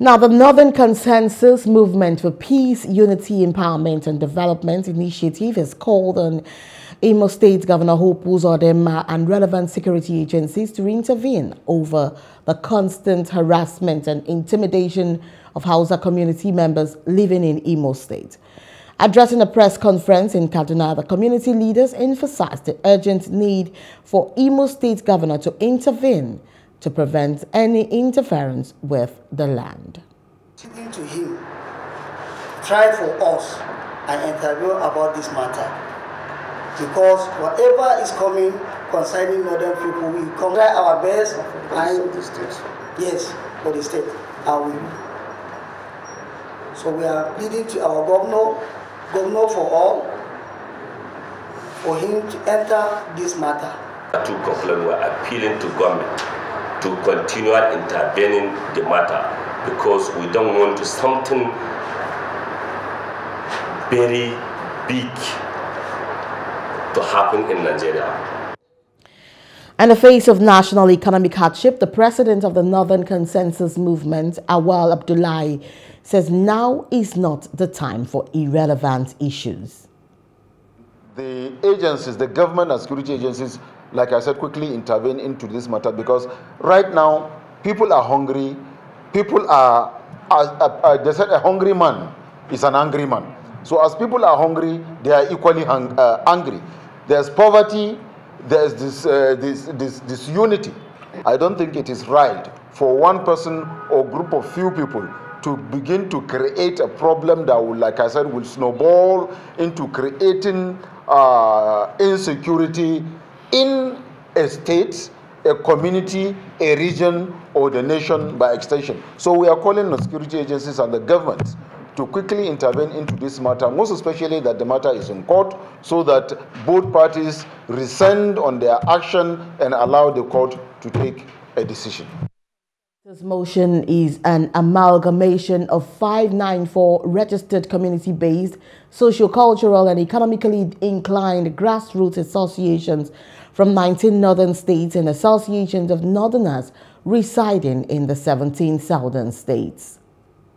Now, the Northern Consensus Movement for Peace, Unity, Empowerment and Development Initiative has called on Imo State Governor Hope Uzodinma and relevant security agencies to intervene over the constant harassment and intimidation of Hausa community members living in Imo State. Addressing a press conference in Kaduna, the community leaders emphasized the urgent need for Imo State Governor to intervene to prevent any interference with the land. Speaking to him, try for us and interview about this matter because whatever is coming concerning northern people, we come try our best and the state. yes for the state and we. So we are pleading to our governor, governor for all, for him to enter this matter. Two complaints were appealing to government to continue intervening the matter because we don't want something very big to happen in Nigeria. In the face of national economic hardship, the president of the Northern Consensus Movement, Awal Abdullahi, says now is not the time for irrelevant issues. The agencies, the government and security agencies like I said, quickly intervene into this matter because right now people are hungry. People are, are, are, are they said a hungry man is an angry man. So as people are hungry, they are equally hung, uh, angry. There's poverty, there's this, uh, this, this, this unity. I don't think it is right for one person or group of few people to begin to create a problem that will, like I said, will snowball into creating uh, insecurity in a state, a community, a region, or the nation by extension. So we are calling on security agencies and the government to quickly intervene into this matter, most especially that the matter is in court, so that both parties rescind on their action and allow the court to take a decision. This motion is an amalgamation of 594 registered community-based, socio-cultural and economically inclined grassroots associations from 19 northern states and associations of northerners residing in the 17 southern states.